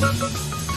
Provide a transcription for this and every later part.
thank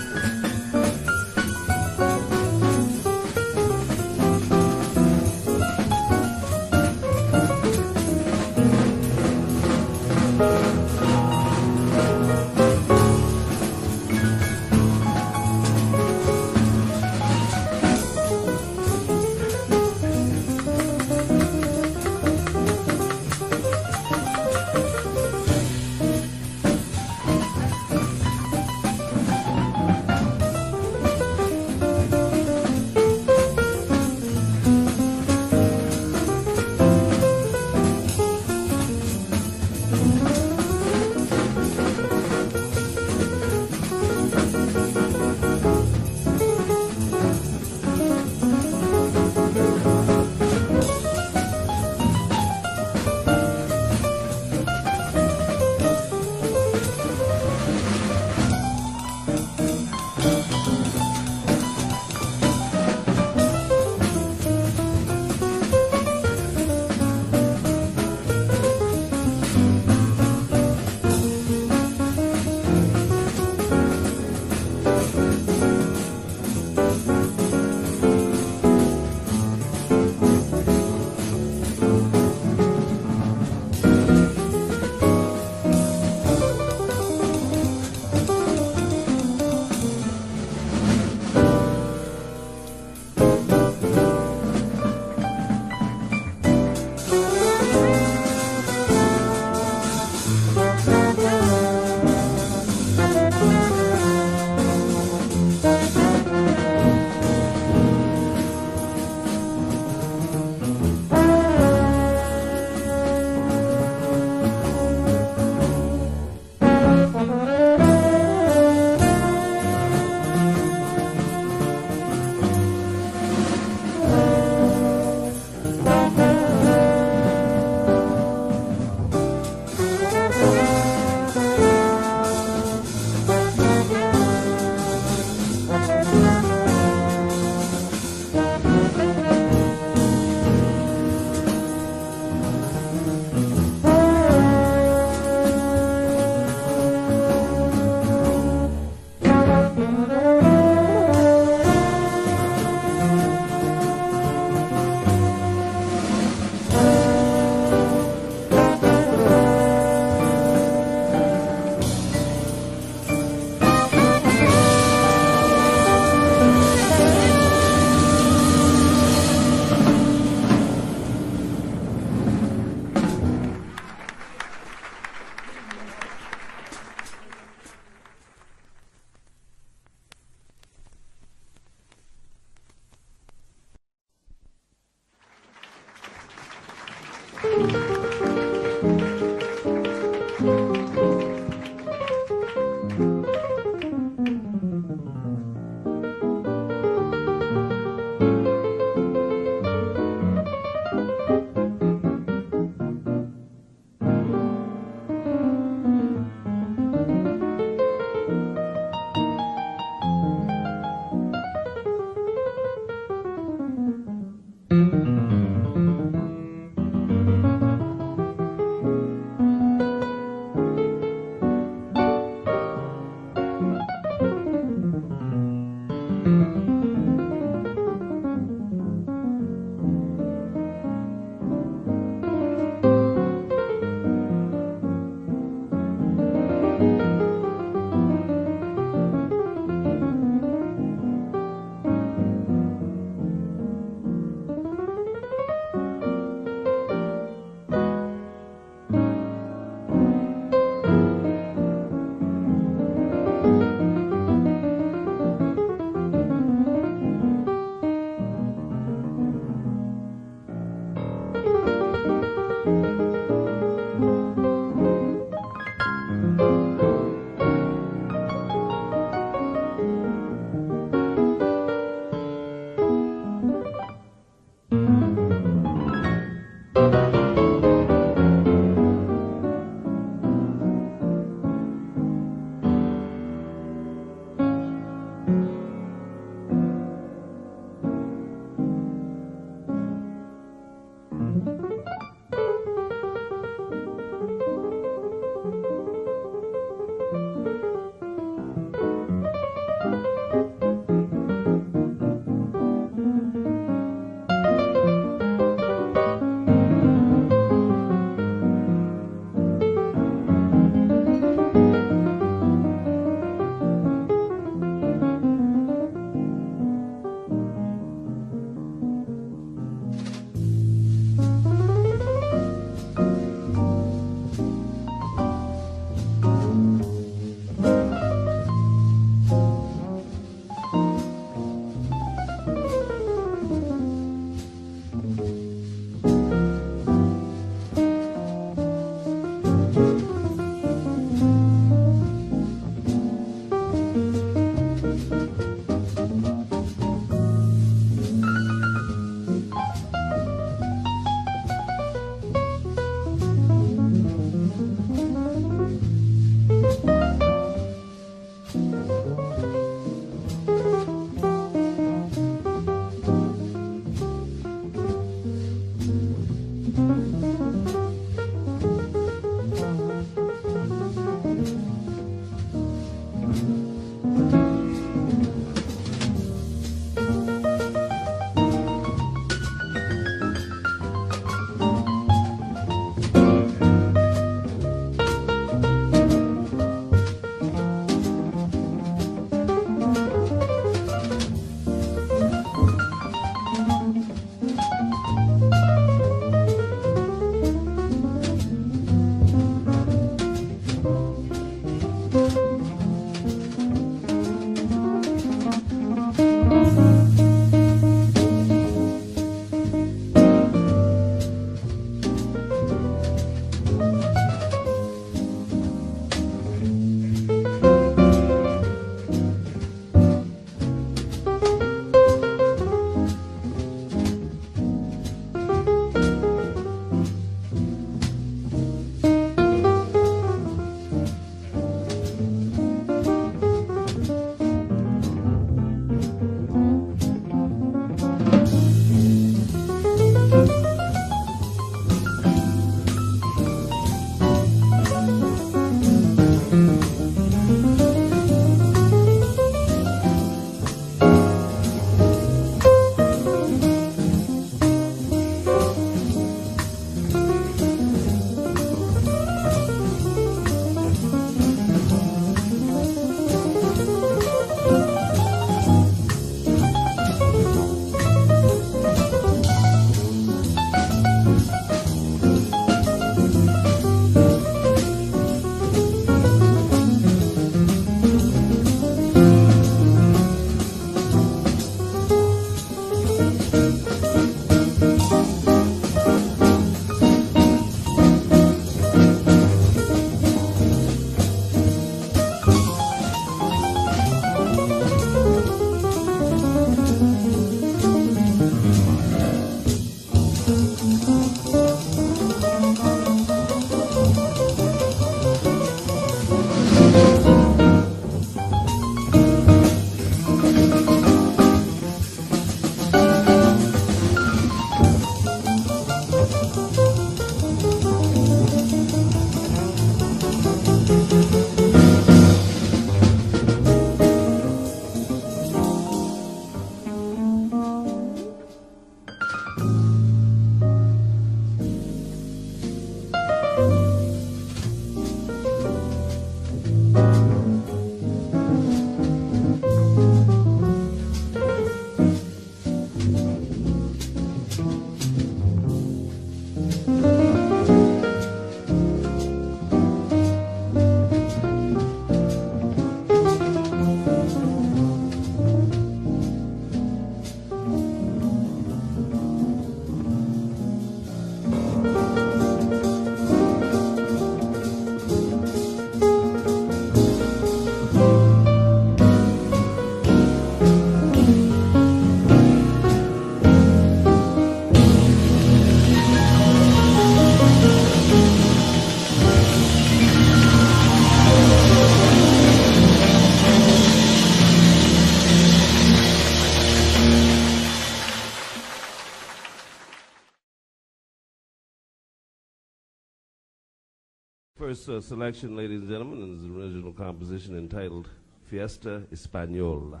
First uh, selection, ladies and gentlemen, is an original composition entitled Fiesta Española.